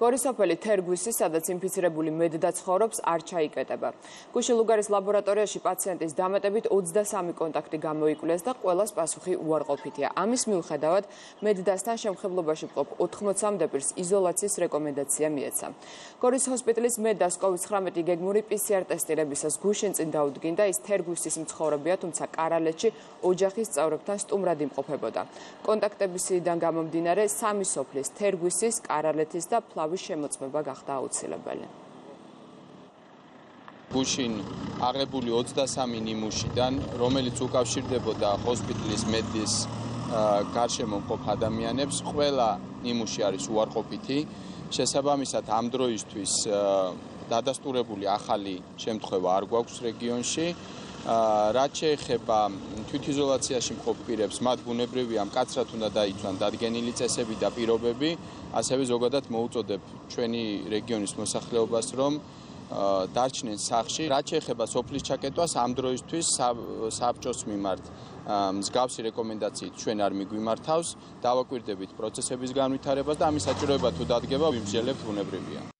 გორისოფელი თერგვისი, სადაც ინფიცირებული მედდა ცხოვრობს, არ ჩაიკეტება. გუშილუგარის ლაბორატორიაში პაციენტის დამატებით 23 კონტაქტი გამოიკვლეს და ყველას პასუხი უარყოფითია. ამის მიუხედავად, მედდასთან შემხებლობაში მყოფ 80-მდე პირს იზოლაციის რეკომენდაცია მიეცა. გორის ჰოსპიტალის მედდას COVID-19 გეგმური PCR ტესტირებისას გუშინ წინ დაუდგინდა ის თერგვისის მცხოვრებია, თუმცა კარალეთში ოჯახის წევრებთან სტუმრად იმყოფებოდა. კონტაქტებისიდან გამომდინარე, სამი სოფლის თერგვისის, კარალეთის და ფლავ თავის შემოწმება გახდა აუცილებელი. გუშინ აღებული 23 ნიმუშიდან, რომელიც უკავშირდებოდა ჰოსპიტალის მედიის გარშემო მყოფ ადამიანებს, ყველა ნიმუში არის უარყოფითი. შესაბამისად, ამ დროისთვის დადასტურებული ახალი შემთხვევა არ გვაქვს რეგიონში. რაც შეეხება თვითიზოლაციაში მყოფ პირებს, მათ ბუნებრივია მკაცრად უნდა დაიცვან დადგენილი წესები და პირობები, ასევე ზოგადად მოუწოდებ ჩვენი რეგიონის მოსახლეობას, რომ დარჩნენ სახში. რაც შეეხება სოფლის ჩაკეტვას, ამ დროისთვის საბჭოს მიმართ მსგავსი რეკომენდაციით ჩვენ არ მიგვიმართავს, დავაკვირდებით პროცესების განვითარებას და ამის საჭიროება თუ დადგება, ვიმსჯელებთ ბუნებრივია.